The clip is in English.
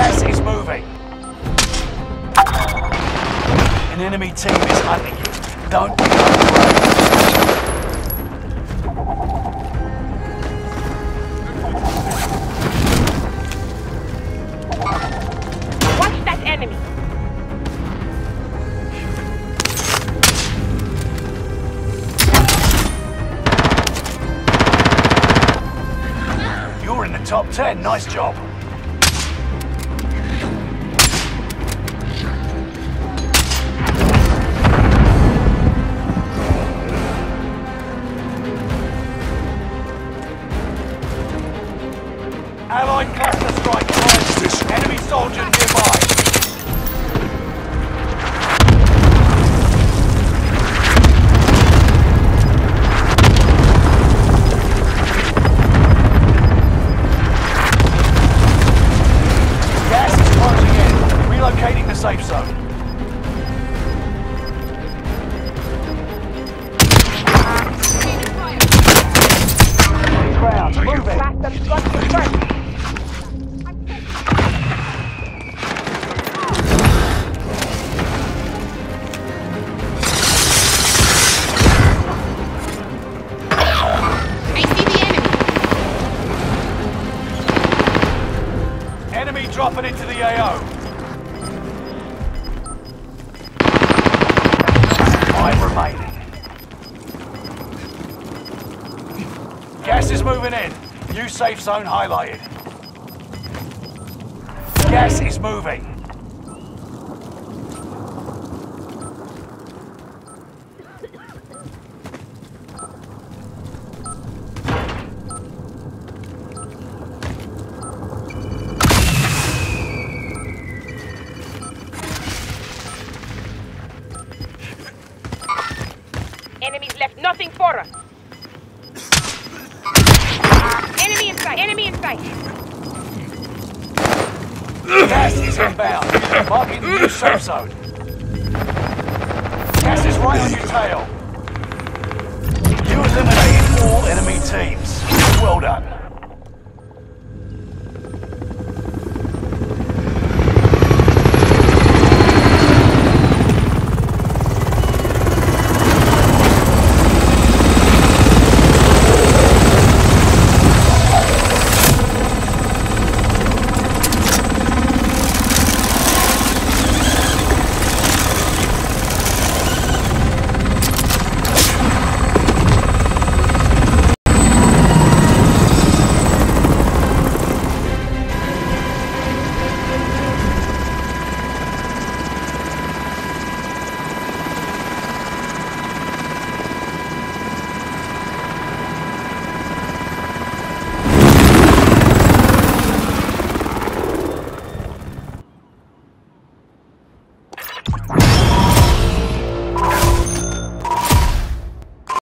gas is moving. An enemy team is hunting you. Don't be afraid. Watch that enemy. You're in the top 10. Nice job. Soldier nearby. Gas is closing in. Relocating the safe zone. Moving. Blast them guns first. Dropping into the AO. Five remaining. Gas is moving in. New safe zone highlighted. Gas is moving. Enemies left nothing for us. Enemy in sight. Enemy in sight. Gas is inbound. Marking the new safe zone. Gas is right on your tail. You eliminated all enemy teams. Well done.